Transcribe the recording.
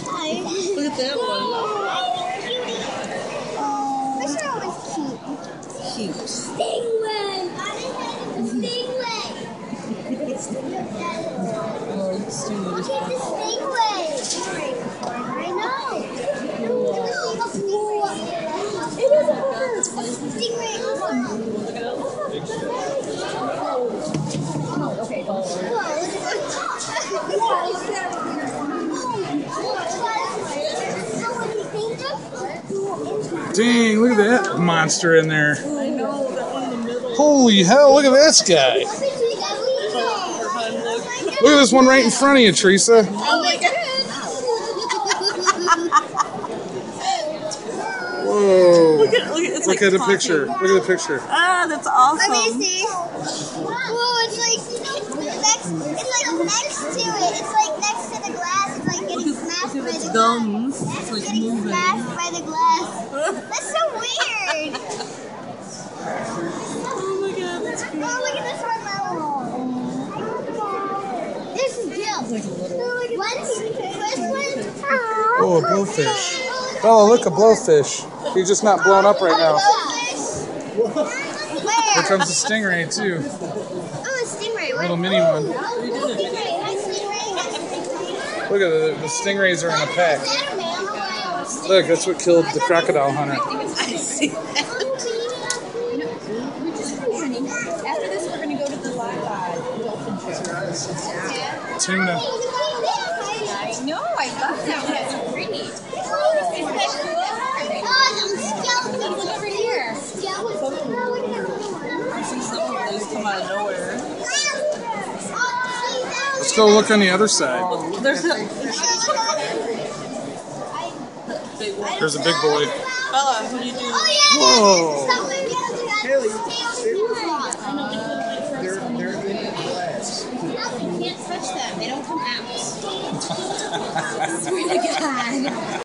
Look at that one. Fish are always cute. Cute. Stingray! Stingray! Oh, it's too Look much. at the stingray! I know! It is a bird! Stingray! Okay, go. Dang, look at that monster in there. I know, that one in the middle. Holy hell, look at this guy. Look at this one right in front of you, Teresa. Oh my god. Whoa. Look at, look at, it's Look like at the talking. picture. Look at the picture. Ah, that's awesome. Let me see. Whoa, it's like next. It's like next to it. It's like next to the glass. It's like getting smashed by the glass. It's It's like getting moving. smashed by the glass. That's so weird. Oh my god, that's Oh, look at this one melon. This is Jill. What's this one? Oh, a blowfish. Oh, look, a blowfish. He's just not blown up right now. Here Where? comes a stingray, too. Oh, a stingray. Little mini one. Oh, stingray. Hi, stingray. Look at the, the stingrays are in a pack. Is that a male? Look, that's what killed the crocodile hunter. I see that. After this, we're going to go to the live uh, dolphin show. Tuna. I know, I love that one. It's pretty. Look over here. Some of those come out of nowhere. Let's go look on the other side. There's a big one. There's a big boy. Bella, what do you do? Oh, Whoa. They're, they're in the glass. You can't touch them. They don't come out. Swear to God.